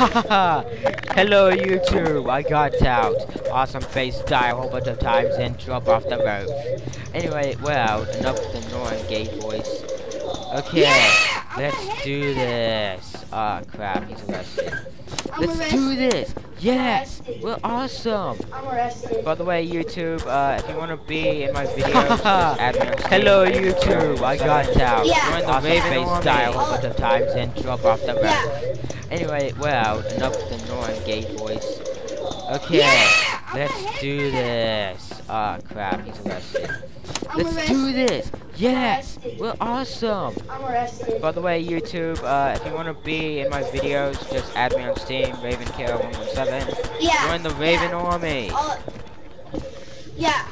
Hello YouTube, I got out. Awesome face die a whole bunch of times and drop off the roof. Anyway, well, enough with the annoying gay voice. Okay, Yeah! Let's do this. Ah crap, he's arrested. Let's do this. Yes, arrested. we're awesome. I'm arrested. By the way, YouTube, uh, if you want to be in my videos, just add me. Hello, YouTube. I got out. Yeah. Join the Awesome Raven face face die a a bunch of times and drop off the Yeah. roof. Anyway, well, enough with the annoying gay voice. Okay, Yeah. Let's do this. Ah, crap, he's arrested. I'm Let's arrested. do this. Yes, we're awesome. I'm arrested. By the way, YouTube, uh, if you want to be in my videos, just add me on Steam, RavenKill117. Yeah. Join the Raven yeah. Army. I'll- yeah.